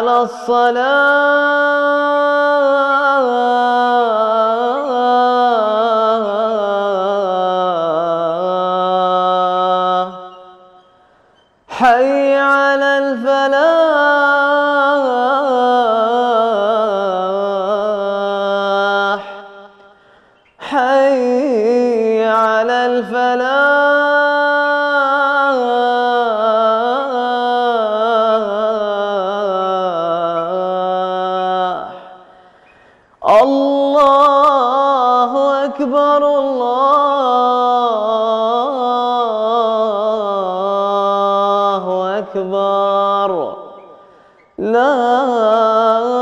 على الصلاة. حي على الفلاح. حي على الفلاح. أكبر الله أكبر. لا